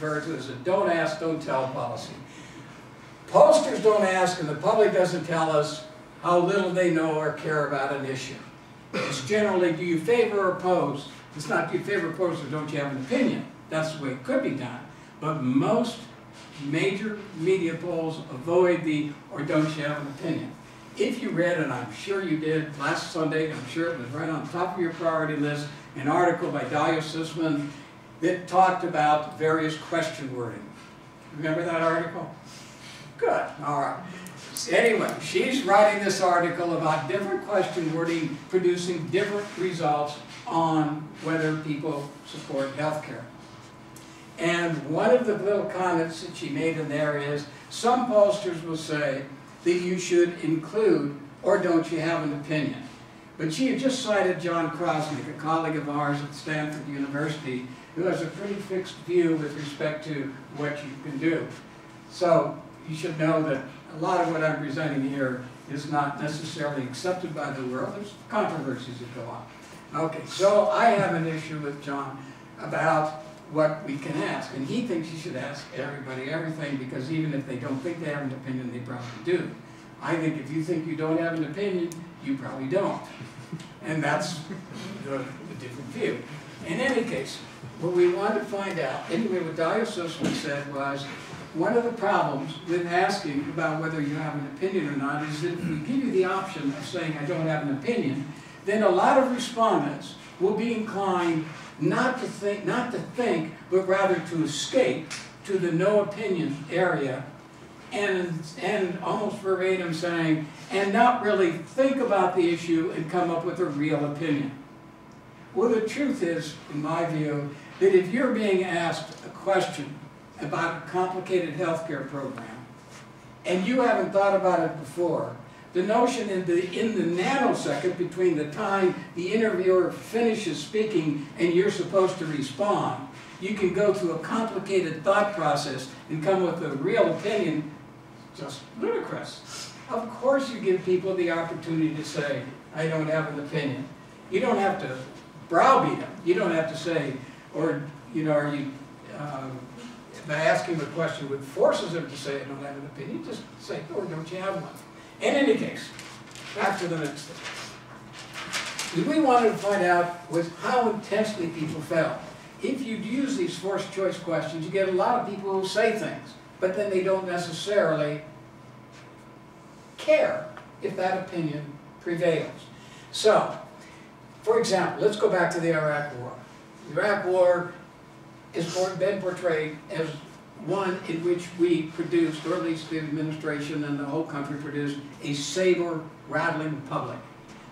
referred to as a don't ask, don't tell policy. Pollsters don't ask and the public doesn't tell us how little they know or care about an issue. It's generally, do you favor or oppose? It's not do you favor or oppose or don't you have an opinion. That's the way it could be done. But most major media polls avoid the or don't you have an opinion. If you read, and I'm sure you did last Sunday, I'm sure it was right on top of your priority list, an article by Dalia Sussman that talked about various question wording. Remember that article? Good, all right. Anyway, she's writing this article about different question wording producing different results on whether people support health care. And one of the little comments that she made in there is, some pollsters will say that you should include, or don't you have an opinion? But she had just cited John Krosnick, a colleague of ours at Stanford University, who has a pretty fixed view with respect to what you can do. So you should know that a lot of what I'm presenting here is not necessarily accepted by the world. There's controversies that go on. Okay, so I have an issue with John about what we can ask. And he thinks you should ask everybody everything because even if they don't think they have an opinion, they probably do. I think if you think you don't have an opinion, you probably don't. And that's the different view. In any case, what we wanted to find out, anyway, what Dalia Sussman said was, one of the problems with asking about whether you have an opinion or not is that if we give you the option of saying I don't have an opinion, then a lot of respondents will be inclined not to think, not to think, but rather to escape to the no opinion area and, and almost verbatim saying, and not really think about the issue and come up with a real opinion. Well, the truth is, in my view, that if you're being asked a question about a complicated healthcare program, and you haven't thought about it before, the notion in the, in the nanosecond between the time the interviewer finishes speaking and you're supposed to respond, you can go through a complicated thought process and come with a real opinion, just ludicrous. Of course you give people the opportunity to say, I don't have an opinion. You don't have to browbeat them. You don't have to say, or, you know, are you, uh, by asking them a question which forces them to say, I don't have an opinion, just say, or don't you have one? In any case, back to the next thing. We wanted to find out was how intensely people felt. If you use these forced choice questions, you get a lot of people who say things, but then they don't necessarily care if that opinion prevails. So, for example, let's go back to the Iraq War. The Iraq War has been portrayed as one in which we produced, or at least the administration and the whole country produced, a saber-rattling public.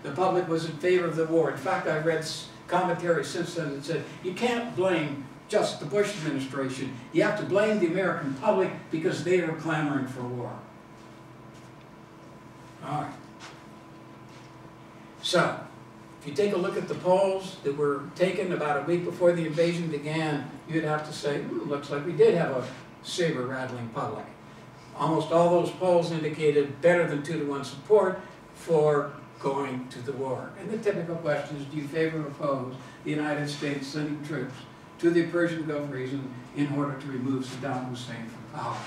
The public was in favor of the war. In fact, I read commentary since then that said, you can't blame just the Bush administration. You have to blame the American public because they are clamoring for war. All right. So, if you take a look at the polls that were taken about a week before the invasion began, you'd have to say, hmm, looks like we did have a saber-rattling public. Almost all those polls indicated better than two to one support for going to the war. And the typical question is, do you favor or oppose the United States sending troops to the Persian Gulf region in order to remove Saddam Hussein from power?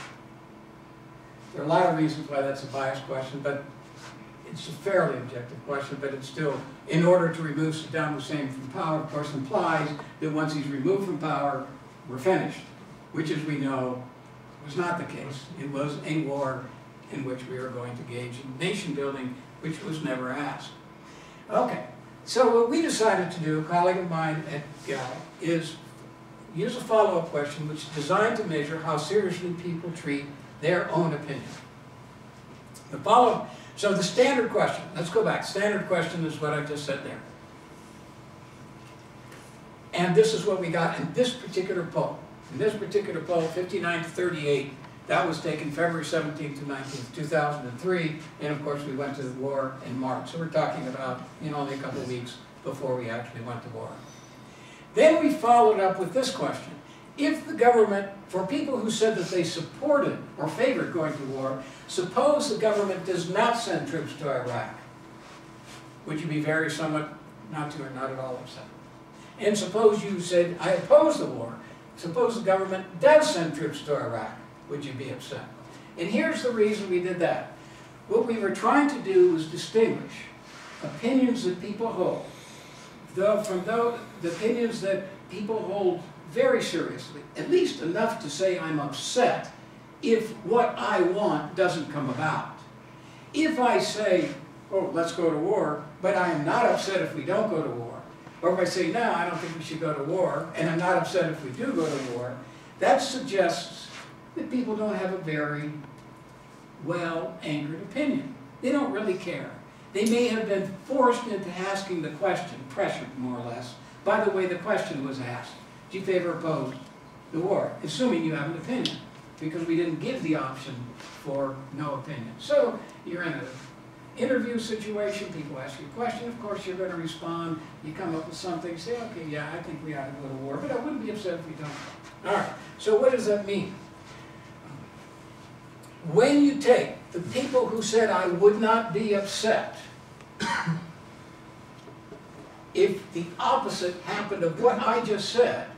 There are a lot of reasons why that's a biased question, but it's a fairly objective question, but it's still, in order to remove Saddam Hussein from power, of course, implies that once he's removed from power, we're finished, which, as we know, was not the case. It was a war in which we were going to in nation building, which was never asked. Okay, so what we decided to do, a colleague of mine at Gallup, is use a follow-up question which is designed to measure how seriously people treat their own opinion. The follow so the standard question, let's go back. Standard question is what I just said there. And this is what we got in this particular poll. In this particular poll, 59 to 38, that was taken February 17th to 19th, 2003. And of course, we went to the war in March. So we're talking about, you know, only a couple of weeks before we actually went to war. Then we followed up with this question. If the government, for people who said that they supported or favored going to war, suppose the government does not send troops to Iraq, would you be very somewhat not too or not at all upset? And suppose you said, I oppose the war, suppose the government does send troops to Iraq, would you be upset? And here's the reason we did that. What we were trying to do was distinguish opinions that people hold, though from those, the opinions that people hold very seriously, at least enough to say I'm upset if what I want doesn't come about. If I say, oh, let's go to war, but I am not upset if we don't go to war, or if I say, no, I don't think we should go to war, and I'm not upset if we do go to war, that suggests that people don't have a very well-anchored opinion. They don't really care. They may have been forced into asking the question, pressured more or less, by the way the question was asked. Do you favor or oppose the war? Assuming you have an opinion, because we didn't give the option for no opinion. So you're in an interview situation, people ask you a question, of course you're going to respond, you come up with something, say, okay, yeah, I think we ought to go to war, but I wouldn't be upset if we don't. All right, so what does that mean? When you take the people who said I would not be upset if the opposite happened of what I just said,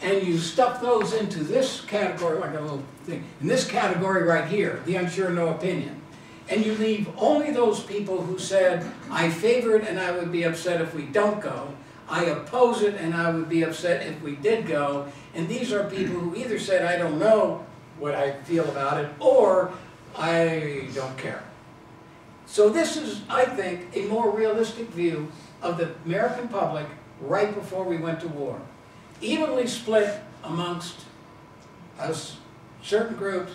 and you stuff those into this category, like a little thing, in this category right here, the unsure, no opinion, and you leave only those people who said, I favor it and I would be upset if we don't go, I oppose it and I would be upset if we did go, and these are people who either said, I don't know what I feel about it, or I don't care. So this is, I think, a more realistic view of the American public right before we went to war. Evenly split amongst us, certain groups,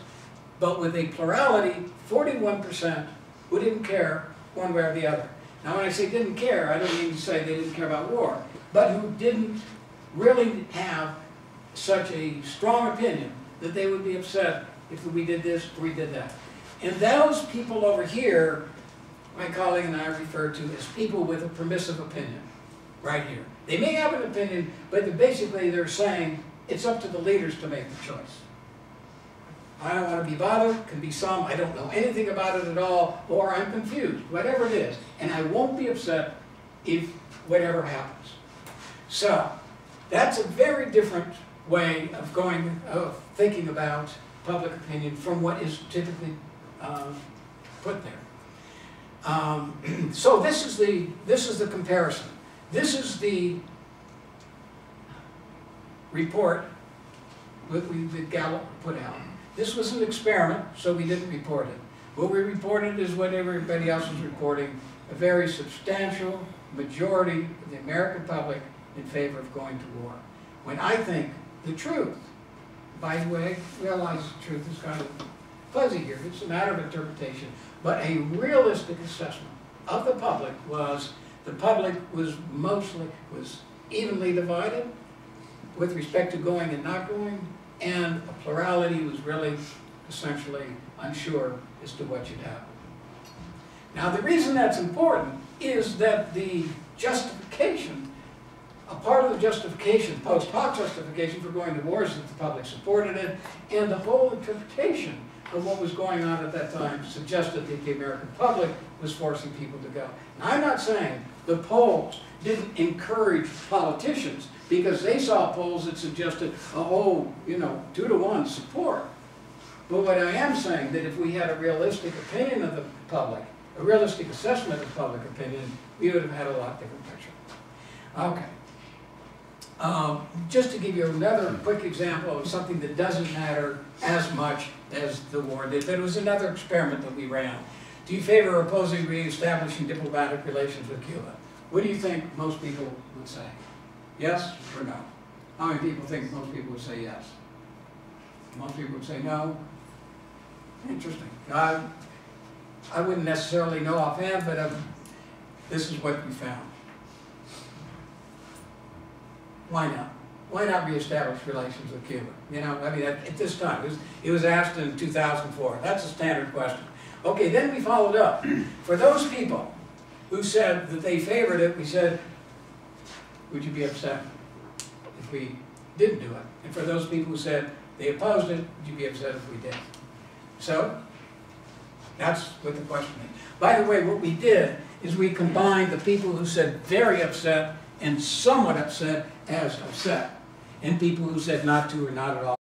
but with a plurality, 41%, who didn't care one way or the other. Now when I say didn't care, I don't mean to say they didn't care about war, but who didn't really have such a strong opinion that they would be upset if we did this or we did that. And those people over here my colleague and I refer to as people with a permissive opinion, right here. They may have an opinion, but basically they're saying it's up to the leaders to make the choice. I don't want to be bothered, can be some, I don't know anything about it at all, or I'm confused, whatever it is. And I won't be upset if whatever happens. So, that's a very different way of going, of thinking about public opinion from what is typically um, put there. Um, so this is the this is the comparison. This is the report that we that Gallup put out. This was an experiment, so we didn't report it. What we reported is what everybody else was reporting, a very substantial majority of the American public in favor of going to war. When I think the truth, by the way, realize the truth is kind of fuzzy here, it's a matter of interpretation. But a realistic assessment of the public was the public was mostly, was evenly divided with respect to going and not going, and a plurality was really essentially unsure as to what should happen. Now the reason that's important is that the justification, a part of the justification, post hoc justification for going to war is that the public supported it, and the whole interpretation of what was going on at that time suggested that the American public was forcing people to go. I'm not saying the polls didn't encourage politicians because they saw polls that suggested, oh, you know, two to one support. But what I am saying that if we had a realistic opinion of the public, a realistic assessment of public opinion, we would have had a lot different picture. Okay. Um, just to give you another quick example of something that doesn't matter as much as the war did, but it was another experiment that we ran. Do you favor opposing re-establishing diplomatic relations with Cuba? What do you think most people would say? Yes or no? How many people think most people would say yes? Most people would say no. Interesting. I, I wouldn't necessarily know offhand, but um, this is what we found. Why not? Why not reestablish relations with Cuba? You know, I mean, at, at this time, it was, it was asked in 2004. That's a standard question. Okay, then we followed up. For those people who said that they favored it, we said, would you be upset if we didn't do it? And for those people who said they opposed it, would you be upset if we did? So, that's what the question is. By the way, what we did is we combined the people who said very upset and somewhat upset as upset. and people who said not too or not at all.